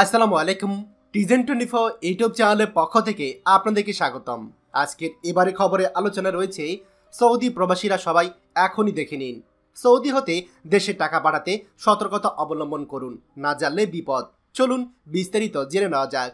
আসসালামু আলাইকুম। টিজেন twenty four YouTube চ্যানেলের পক্ষ থেকে আপনাদেরকে স্বাগতম। আজকের এবারে খবরে আলোচনা রয়েছে, সৌদি প্রবাসীরা সবাই এখনই দেখে নিন। সৌদি হতে দেশে টাকা পাঠাতে সতর্কতা অবলম্বন করুন, না জানলে বিপদ। চলুন বিস্তারিত জেনে নেওয়া যাক।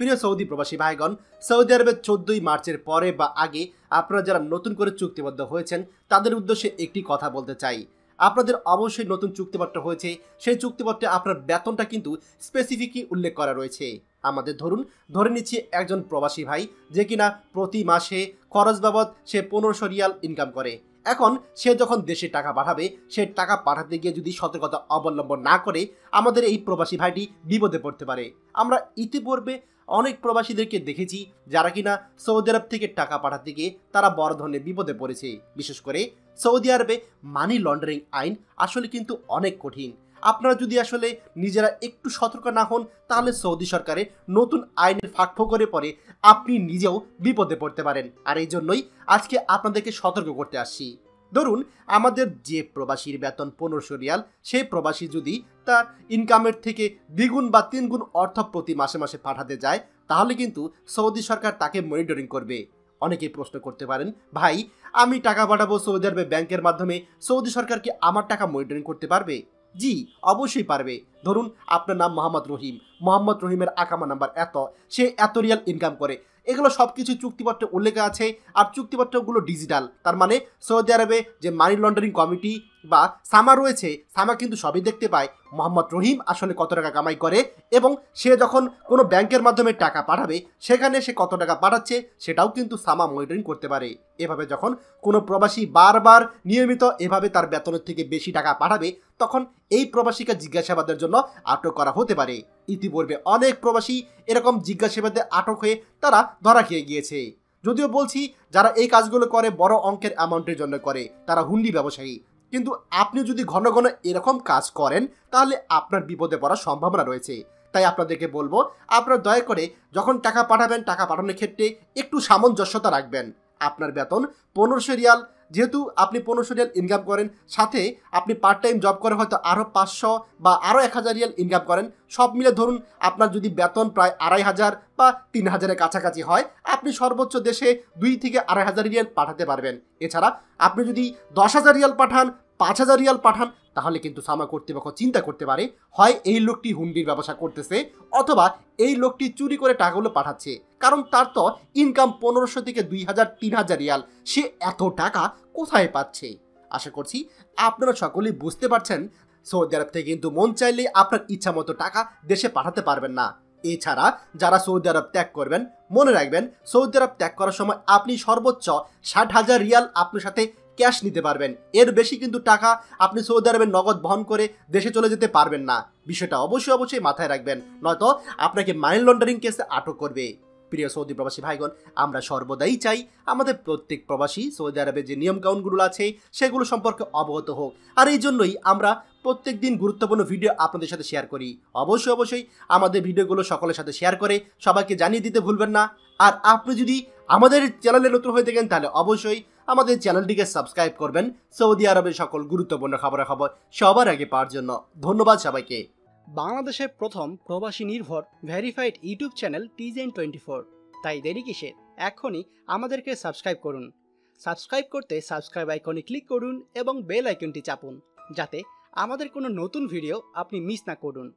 প্রিয় সৌদি প্রবাসী ভাইগণ, সৌদি আরবের চোদ্দই মার্চের পরে বা আগে আপনারা যারা নতুন করে চুক্তিবদ্ধ হয়েছেন, তাদের উদ্দেশ্যে একটি কথা বলতে চাই। আপনাদের অবশ্যই নতুন চুক্তিপত্র হয়েছে। সেই চুক্তিপত্রে আপনার বেতনটা কিন্তু স্পেসিফিকই উল্লেখ করা রয়েছে। আমাদের ধরুন, ধরে নিচ্ছি একজন প্রবাসী ভাই, যে কিনা প্রতি মাসে খরচ বাবদ সে পনেরোশো রিয়াল ইনকাম করে। এখন সে যখন দেশে টাকা পাঠাবে, সে টাকা পাঠাতে গিয়ে যদি সতর্কতা অবলম্বন না করে, আমাদের এই প্রবাসী ভাইটি বিপদে পড়তে পারে। আমরা ইতিপূর্বে অনেক প্রবাসীদেরকে দেখেছি, যারা কিনা সৌদি আরব থেকে টাকা পাঠাতে গিয়ে তারা বড় ধরনের বিপদে পড়েছে। বিশেষ করে সৌদি আরবে মানি লন্ডারিং আইন আসলে কিন্তু অনেক কঠিন। আপনারা যদি আসলে নিজেরা একটু সতর্ক না হন, তাহলে সৌদি সরকারের নতুন আইনের ফাঁক করে পরে আপনি নিজেও বিপদে পড়তে পারেন। আর এই জন্যই আজকে আপনাদেরকে সতর্ক করতে আসছি। ধরুন, আমাদের যে প্রবাসীর বেতন পনেরোশো রিয়াল, সেই প্রবাসী যদি তার ইনকামের থেকে দ্বিগুণ বা তিনগুণ অর্থ প্রতি মাসে মাসে পাঠাতে যায়, তাহলে কিন্তু সৌদি সরকার তাকে মনিটরিং করবে। অনেকেই প্রশ্ন করতে পারেন, ভাই, আমি টাকা পাঠাবো সৌদি আরবে ব্যাংকের মাধ্যমে, সৌদি সরকার কি আমার টাকা মনিটরিং করতে পারবে? জি, অবশ্যই পারবে। ধরুন, আপনার নাম মোহাম্মদ রহিম। মোহাম্মদ রহিমের আকামা নাম্বার এত, সে এত রিয়াল ইনকাম করে। এগুলো সব কিছু চুক্তিপত্রে উল্লেখ আছে, আর চুক্তিপত্রগুলো ডিজিটাল তার মানে সৌদি আরবে যে মানি লন্ডারিং কমিটি বা সামা রয়েছে, সামা কিন্তু সবই দেখতে পায়। মোহাম্মদ রহিম আসলে কত টাকা কামাই করে এবং সে যখন কোনো ব্যাংকের মাধ্যমে টাকা পাঠাবে, সেখানে সে কত টাকা পাঠাচ্ছে সেটাও কিন্তু সামা মনিটরিং করতে পারে। এভাবে যখন কোনো প্রবাসী বারবার নিয়মিত এভাবে তার বেতনের থেকে বেশি টাকা পাঠাবে, তখন এই প্রবাসীকে জিজ্ঞাসাবাদের জন্য আটক করা হতে পারে। ইতিপূর্বে অনেক প্রবাসী এরকম জিজ্ঞাসাবাদে আটক হয়ে তারা ধরা খেয়ে গিয়েছে। যদিও বলছি, যারা এই কাজগুলো করে বড় অঙ্কের অ্যামাউন্টের জন্য করে, তারা হুন্ডি ব্যবসায়ী। কিন্তু আপনি যদি ঘন ঘন এরকম কাজ করেন, তাহলে আপনার বিপদে পড়ার সম্ভাবনা রয়েছে। তাই আপনাদেরকে বলব, আপনারা দয়া করে যখন টাকা পাঠাবেন, টাকা পাঠানোর ক্ষেত্রে একটু সামঞ্জস্যতা রাখবেন। আপনার বেতন পনেরোশো রিয়াল। যেহেতু আপনি পনেরোশো রিয়াল ইনকাম করেন, সাথে আপনি পার্ট টাইম জব করে হয়তো আরও পাঁচশো বা আরও এক হাজার রিয়াল ইনকাম করেন। সব মিলে ধরুন আপনার যদি বেতন প্রায় আড়াই হাজার বা তিন হাজারের কাছাকাছি হয়, আপনি সর্বোচ্চ দেশে দুই থেকে আড়াই হাজার রিয়াল পাঠাতে পারবেন। এছাড়া আপনি যদি দশ হাজার রিয়াল পাঠান, পাঁচ হাজার রিয়াল পাঠান তাহলে কিন্তু সামা কর্তৃপক্ষ চিন্তা করতে পারে, হয় এই লোকটি হুন্ডির ব্যবসা করতেছে অথবা এই লোকটি চুরি করে টাকাগুলো পাঠাচ্ছে। কারণ তার তো ইনকাম পনেরোশো থেকে দুই হাজার, তিন হাজার রিয়াল। সে এত টাকা কোথায় পাচ্ছে? আশা করছি আপনারা সকলেই বুঝতে পারছেন। সৌদি আরব থেকে কিন্তু মন চাইলে আপনার ইচ্ছা মতো টাকা দেশে পাঠাতে পারবেন না। এছাড়া যারা সৌদি আরব ত্যাগ করবেন, মনে রাখবেন, সৌদি আরব ত্যাগ করার সময় আপনি সর্বোচ্চ ষাট হাজার রিয়াল আপনার সাথে ক্যাশ নিতে পারবেন। এর বেশি কিন্তু টাকা আপনি সৌদি আরবের নগদ বহন করে দেশে চলে যেতে পারবেন না। বিষয়টা অবশ্যই অবশ্যই মাথায় রাখবেন, নয়তো আপনাকে মানি লন্ডারিং কেসে আটক করবে। প্রিয় সৌদি প্রবাসী ভাইগণ, আমরা সর্বদাই চাই আমাদের প্রত্যেক প্রবাসী সৌদি আরবের যে নিয়ম কাউনগুলো আছে, সেগুলো সম্পর্কে অবগত হোক। আর এই জন্যই আমরা প্রত্যেক দিন গুরুত্বপূর্ণ ভিডিও আপনাদের সাথে শেয়ার করি। অবশ্যই অবশ্যই আমাদের ভিডিওগুলো সকলের সাথে শেয়ার করে সবাইকে জানিয়ে দিতে ভুলবেন না। আর আপনি যদি আমাদের চ্যানেলে নতুন হয়ে থাকেন, তাহলে অবশ্যই আমাদের চ্যানেলটিকে সাবস্ক্রাইব করবেন। সৌদি আরবের সকল গুরুত্বপূর্ণ খবরাখবর সবার আগে পাওয়ার জন্য ধন্যবাদ সবাইকে। বাংলাদেশের প্রথম প্রবাসী নির্ভর ভেরিফাইড ইউটিউব চ্যানেল টিজেন টোয়েন্টি ফোর তাই দেরি কিসের? এখনই আমাদেরকে সাবস্ক্রাইব করুন। সাবস্ক্রাইব করতে সাবস্ক্রাইব আইকনে ক্লিক করুন এবং বেল আইকনটি চাপুন, যাতে আমাদের কোনো নতুন ভিডিও আপনি মিস না করুন।